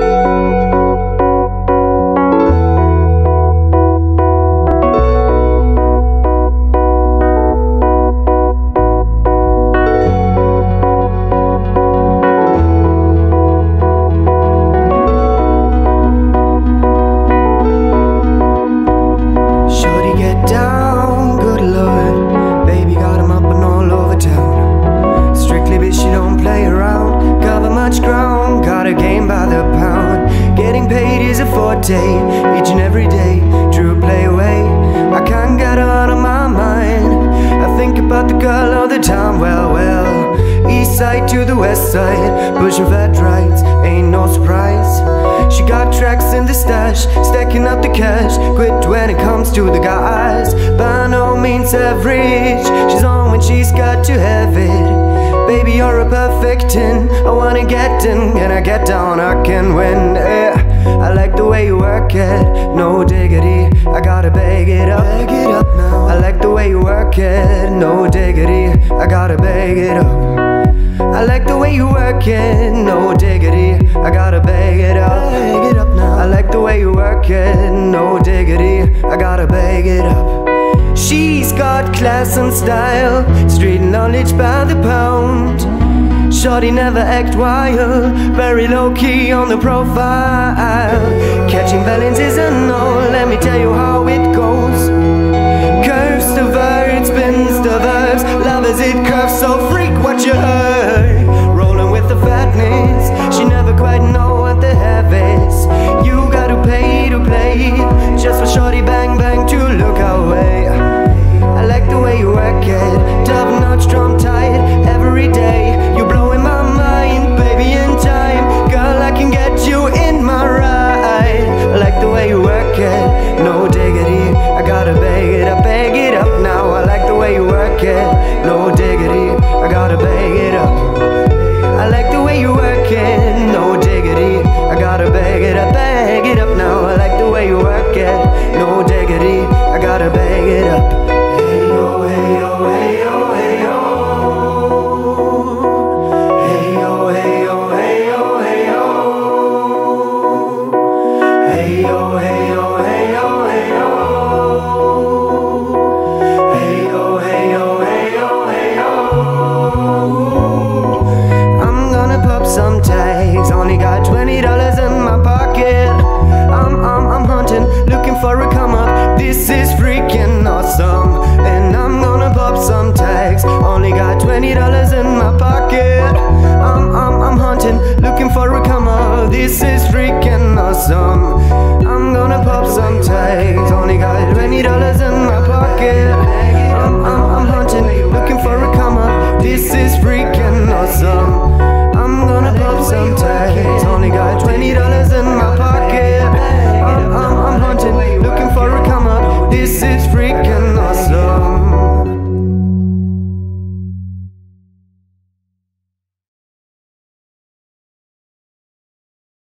Shorty is a forte, each and every day. True play away, I can't get her out of my mind. I think about the girl all the time, well, well. East side to the west side, pushing fat rights, ain't no surprise. She got tracks in the stash, stacking up the cash. Quit when it comes to the guys. By no means average. She's on when she's got to have it. Baby, you're a perfect 10. I wanna get in, and I get down, I can win. Yeah. I like the way you work it, no diggity. I gotta bag it up. Bag it up now. I like the way you work it, no diggity. I gotta bag it up. I like the way you work it, no diggity. I gotta bag it up. Bag it up now. I like the way you work it, no diggity. I gotta bag it up. She's got class and style, street knowledge by the pound. Shorty never act wild, very low key on the profile. Catching balance is a no, let me tell you how it goes. Curves the spins the love as it twenty dollars in my pocket. I'm I'm I'm hunting, looking for a come up. This is freaking awesome. And I'm gonna pop some tags. Only got twenty dollars in my pocket. I'm I'm I'm hunting, looking for a come up. This is freaking awesome. I'm gonna pop some tags. Only got twenty dollars in my pocket. This is freaking.